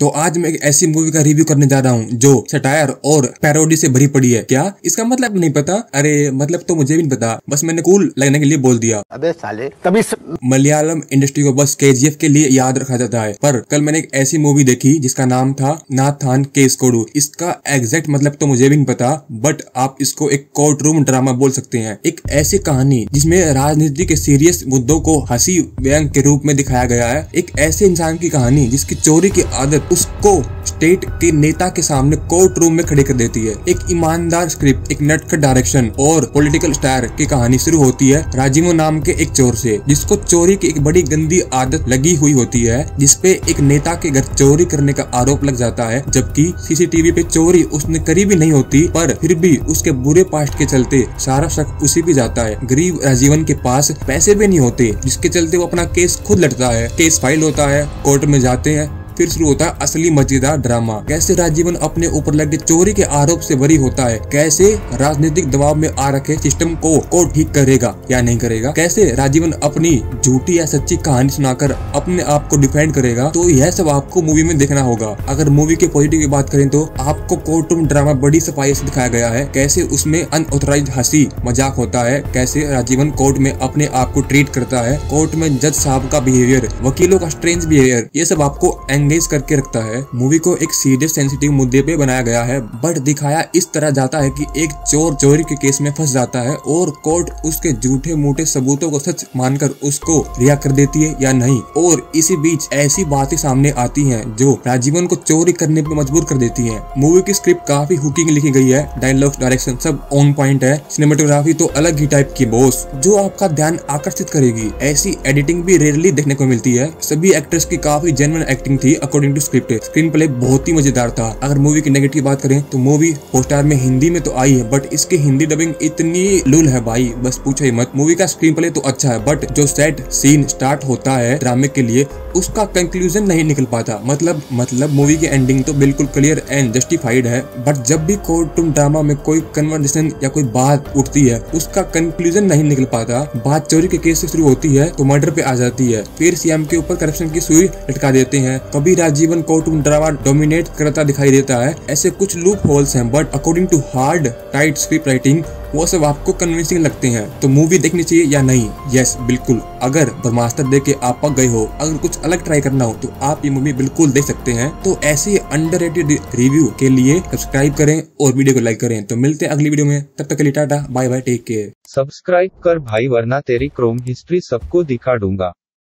तो आज मैं एक ऐसी मूवी का रिव्यू करने जा रहा हूँ जो सटायर और पैरोडी से भरी पड़ी है। क्या? इसका मतलब नहीं पता? अरे मतलब तो मुझे भी नहीं पता। बस मैंने कूल लगने के लिए बोल दिया। अबे साले तभी स... मलयालम इंडस्ट्री को बस के के लिए याद रखा जाता है। पर कल मैंने एक ऐसी मूवी देखी जिसका नाम था नाथान केस कोडू। इसका एग्जैक्ट मतलब तो मुझे भी नहीं पता बट आप इसको एक कोर्ट रूम ड्रामा बोल सकते हैं। एक ऐसी कहानी जिसमें राजनीति के सीरियस मुद्दों को हँसी व्यंग के रूप में दिखाया गया है। एक ऐसे इंसान की कहानी जिसकी चोरी की आदत उसको स्टेट के नेता के सामने कोर्ट रूम में खड़े कर देती है। एक ईमानदार स्क्रिप्ट एक नटखट डायरेक्शन और पॉलिटिकल स्टार की कहानी शुरू होती है राजीवो नाम के एक चोर से, जिसको चोरी की एक बड़ी गंदी आदत लगी हुई होती है, जिसपे एक नेता के घर चोरी करने का आरोप लग जाता है, जबकि सीसीटीवी पे चोरी उसने करी भी नहीं होती, पर फिर भी उसके बुरे पास्ट के चलते सारा शक उसी पे जाता है। गरीब राजीवन के पास पैसे भी नहीं होते, जिसके चलते वो अपना केस खुद लड़ता है, केस फ़ाइल होता है कोर्ट में जाते हैं फिर शुरू होता है असली मज़ेदार ड्रामा। कैसे राजीवन अपने ऊपर लगे, चोरी के आरोप से बरी होता है। कैसे राजनीतिक दबाव में आ रखे सिस्टम को को ठीक करेगा या नहीं करेगा। कैसे राजीवन अपनी झूठी या सच्ची कहानी सुनाकर अपने आप को डिफेंड करेगा। तो यह सब आपको मूवी में देखना होगा। अगर मूवी के पॉजिटिव की बात करें तो आपको कोर्ट रूम ड्रामा बड़ी सफ़ाई से दिखाया गया है। कैसे उसमें अनऑथोराइज हँसी, मज़ाक होता है। कैसे राजीवन कोर्ट में अपने आप को ट्रीट करता है। कोर्ट में जज साहब का बिहेवियर वकीलों का स्ट्रेंज बिहेवियर ये सब आपको एंगेज करके रखता है। मूवी को एक सीरियस सेंसिटिव मुद्दे पे बनाया गया है बट दिखाया इस तरह जाता है कि एक चोर चोरी के केस में फंस जाता है और कोर्ट उसके झूठे मूठे सबूतों को सच मानकर उसको रिहा कर देती है या नहीं। और इसी बीच ऐसी बातें सामने आती हैं जो राजीवन को चोरी करने पे मजबूर कर देती है। मूवी की स्क्रिप्ट काफ़ी हुकिंग लिखी गई है। डायलॉग डायरेक्शन सब ऑन पॉइंट है। सिनेमाटोग्राफी तो अलग ही टाइप की बोस जो आपका ध्यान आकर्षित करेगी। ऐसी एडिटिंग भी रेयरली देखने को मिलती है। सभी एक्टर्स की काफ़ी जेनवन एक्टिंग थी। According to script screenplay बहुत ही मज़ेदार था। अगर मूवी की नेगेटिव बात करें तो मूवी हॉटस्टार में हिंदी में तो आई है बट इसकी हिंदी डबिंग इतनी लुल है भाई, बस पूछो ही मत। मूवी का स्क्रीन प्ले तो अच्छा है बट जो सेट सीन स्टार्ट होता है ड्रामे के लिए, उसका कंक्लूजन नहीं निकल पाता। मतलब मतलब मूवी की एंडिंग तो बिल्कुल क्लियर एंड जस्टिफाइड है बट जब भी कोर्ट रूम ड्रामा में कोई कन्वर्सेशन या कोई बात उठती है, उसका कंक्लूजन नहीं निकल पाता। बात चोरी के केस से शुरू होती है तो मर्डर पे आ जाती है। फिर सीएम के ऊपर करप्शन की सुई लटका देते हैं। कभी राजीवन कोर्ट रूम ड्रामा डोमिनेट करता दिखाई देता है। ऐसे कुछ लूप होल्स हैं but according to hard tight script writing वो सब आपको कन्विंसिंग लगते हैं। तो मूवी देखनी चाहिए या नहीं? यस बिल्कुल। अगर ब्रह्मास्त्र देख के आप पक गए हो, अगर कुछ अलग ट्राई करना हो तो आप ये मूवी बिल्कुल देख सकते हैं। तो ऐसे अंडर रिव्यू के लिए सब्सक्राइब करें और वीडियो को लाइक करें। तो मिलते हैं अगली वीडियो में। तब तक के लिए tata bye bye take care subscribe कर भाई, वरना तेरी क्रोम हिस्ट्री सबको दिखा दूँगा।